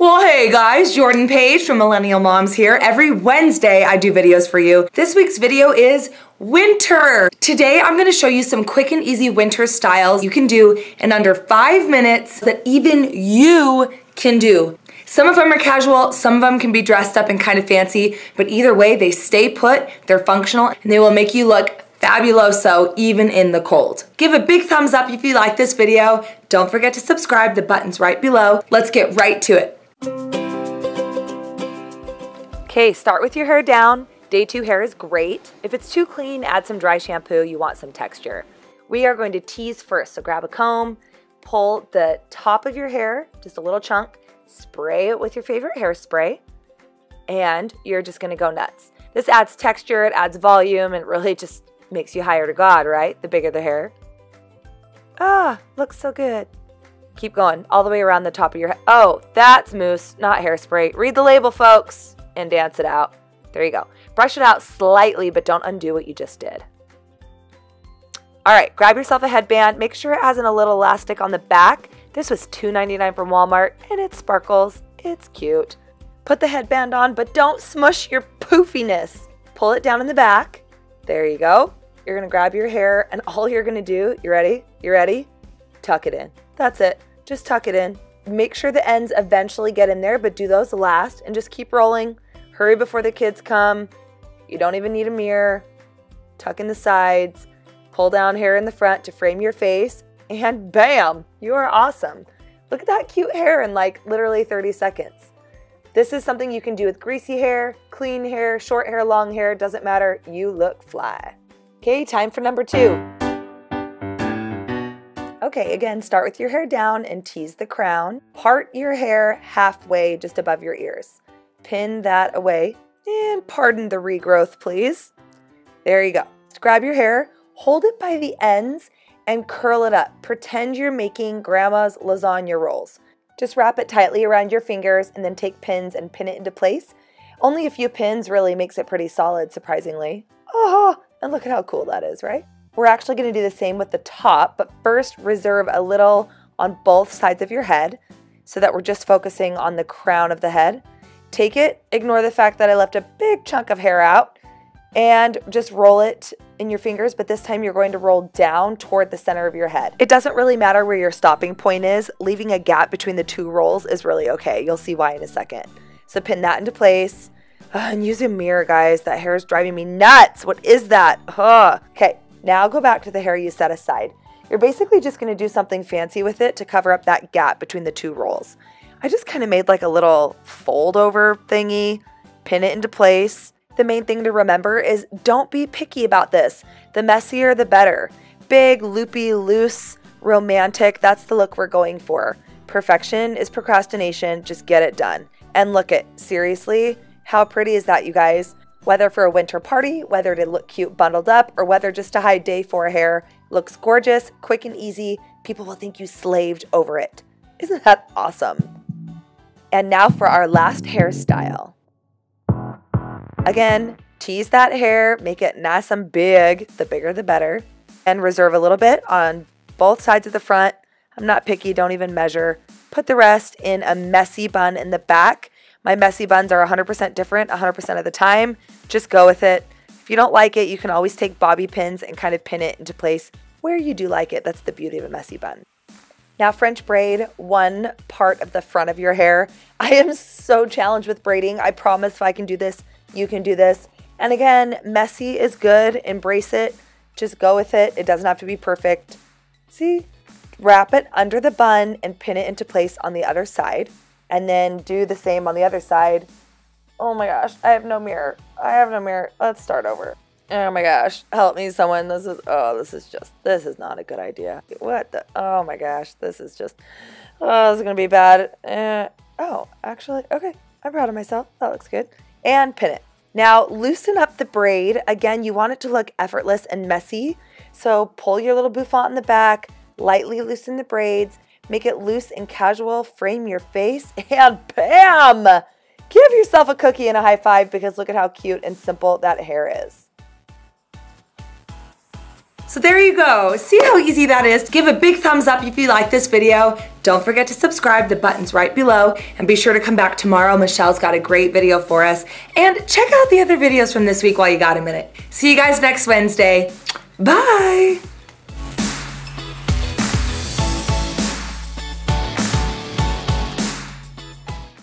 Well, hey guys, Jordan Page from Millennial Moms here. Every Wednesday I do videos for you. This week's video is winter. Today I'm gonna show you some quick and easy winter styles you can do in under five minutes that even you can do. Some of them are casual, some of them can be dressed up and kind of fancy, but either way, they stay put, they're functional, and they will make you look fabuloso even in the cold. Give a big thumbs up if you like this video. Don't forget to subscribe, the button's right below. Let's get right to it. Okay, start with your hair down. Day two hair is great. If it's too clean, add some dry shampoo. You want some texture. We are going to tease first. So grab a comb, pull the top of your hair, just a little chunk, spray it with your favorite hairspray, and you're just gonna go nuts. This adds texture, it adds volume, and really just makes you higher to God, right? The bigger the hair. Ah, looks so good. Keep going all the way around the top of your head. Oh, that's mousse, not hairspray. Read the label, folks, and dance it out. There you go. Brush it out slightly, but don't undo what you just did. All right, grab yourself a headband. Make sure it has a little elastic on the back. This was $2.99 from Walmart, and it sparkles. It's cute. Put the headband on, but don't smush your poofiness. Pull it down in the back. There you go. You're gonna grab your hair, and all you're gonna do, you ready? You ready? Tuck it in. That's it. Just tuck it in. Make sure the ends eventually get in there, but do those last, and just keep rolling. Hurry before the kids come. You don't even need a mirror. Tuck in the sides, pull down hair in the front to frame your face, and bam, you are awesome. Look at that cute hair in like literally 30 seconds. This is something you can do with greasy hair, clean hair, short hair, long hair, doesn't matter. You look fly. Okay, time for number two. Okay, again, start with your hair down and tease the crown. Part your hair halfway just above your ears. Pin that away and pardon the regrowth, please. There you go. grab your hair, hold it by the ends, and curl it up. Pretend you're making grandma's lasagna rolls. Just wrap it tightly around your fingers and then take pins and pin it into place. Only a few pins really makes it pretty solid, surprisingly. Oh, and look at how cool that is, right? We're actually gonna do the same with the top, but first reserve a little on both sides of your head so that we're just focusing on the crown of the head. Take it, ignore the fact that I left a big chunk of hair out, and just roll it in your fingers, but this time you're going to roll down toward the center of your head. It doesn't really matter where your stopping point is. Leaving a gap between the two rolls is really okay. You'll see why in a second. So pin that into place. And use a mirror, guys. That hair is driving me nuts. What is that? Ugh. Okay, now go back to the hair you set aside. You're basically just going to do something fancy with it to cover up that gap between the two rolls. I just kind of made like a little fold over thingy, pin it into place. The main thing to remember is don't be picky about this. The messier, the better. Big, loopy, loose, romantic, that's the look we're going for. Perfection is procrastination, just get it done. And look at, seriously, how pretty is that, you guys? Whether for a winter party, whether to look cute bundled up, or whether just to hide day four hair, looks gorgeous, quick and easy. People will think you slaved over it. Isn't that awesome? And now for our last hairstyle. Again, tease that hair, make it nice and big, the bigger the better, and reserve a little bit on both sides of the front. I'm not picky, don't even measure. Put the rest in a messy bun in the back. My messy buns are 100% different 100% of the time. Just go with it. If you don't like it, you can always take bobby pins and kind of pin it into place where you do like it. That's the beauty of a messy bun. Now French braid one part of the front of your hair. I am so challenged with braiding. I promise if I can do this, you can do this. And again, messy is good. Embrace it. Just go with it. It doesn't have to be perfect. See? Wrap it under the bun and pin it into place on the other side. And then do the same on the other side. Oh my gosh, I have no mirror. I have no mirror. Let's start over. Oh my gosh, help me someone. This is, oh, this is just, this is not a good idea. What the, oh my gosh, this is just, oh, this is to be bad. Uh, oh, actually, okay. I'm proud of myself. That looks good. And pin it. Now loosen up the braid. Again, you want it to look effortless and messy. So pull your little bouffant in the back, lightly loosen the braids, make it loose and casual, frame your face, and bam! Give yourself a cookie and a high five because look at how cute and simple that hair is. So there you go. See how easy that is? Give a big thumbs up if you like this video. Don't forget to subscribe, the button's right below. And be sure to come back tomorrow. Michelle's got a great video for us. And check out the other videos from this week while you got a minute. See you guys next Wednesday. Bye.